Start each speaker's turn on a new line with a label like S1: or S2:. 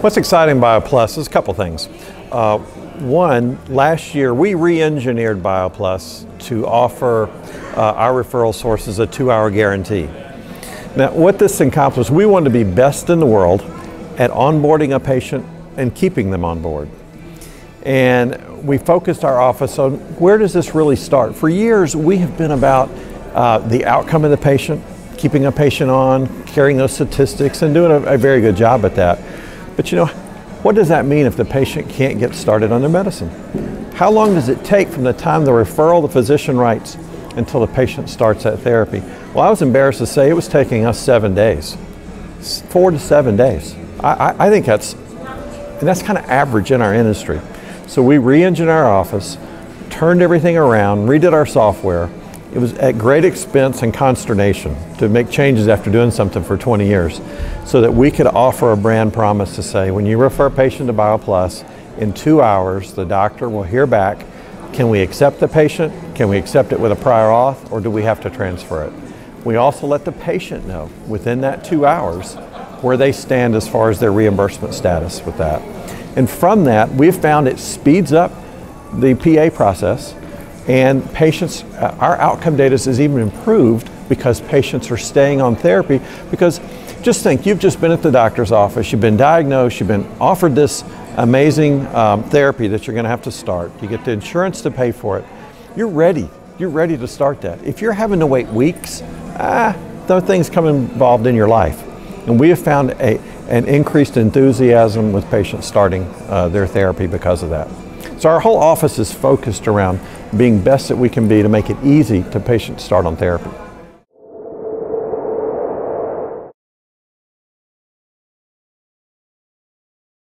S1: What's exciting BioPlus is a couple things. Uh, one, last year we re-engineered BioPlus to offer uh, our referral sources a two-hour guarantee. Now, what this accomplishes, we want to be best in the world at onboarding a patient and keeping them on board. And we focused our office on where does this really start? For years, we have been about uh, the outcome of the patient, keeping a patient on, carrying those statistics, and doing a, a very good job at that. But you know, what does that mean if the patient can't get started on their medicine? How long does it take from the time the referral the physician writes until the patient starts that therapy? Well, I was embarrassed to say it was taking us seven days, four to seven days. I, I, I think that's, and that's kind of average in our industry. So we re-engineered our office, turned everything around, redid our software, it was at great expense and consternation to make changes after doing something for 20 years so that we could offer a brand promise to say, when you refer a patient to BioPlus, in two hours, the doctor will hear back, can we accept the patient? Can we accept it with a prior auth or do we have to transfer it? We also let the patient know within that two hours where they stand as far as their reimbursement status with that. And from that, we've found it speeds up the PA process and patients, uh, our outcome data is even improved because patients are staying on therapy because just think, you've just been at the doctor's office, you've been diagnosed, you've been offered this amazing um, therapy that you're going to have to start. You get the insurance to pay for it. You're ready. You're ready to start that. If you're having to wait weeks, ah, are things come involved in your life. And we have found a, an increased enthusiasm with patients starting uh, their therapy because of that. So our whole office is focused around being best that we can be to make it easy to patients start on therapy.